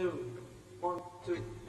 two, one, two.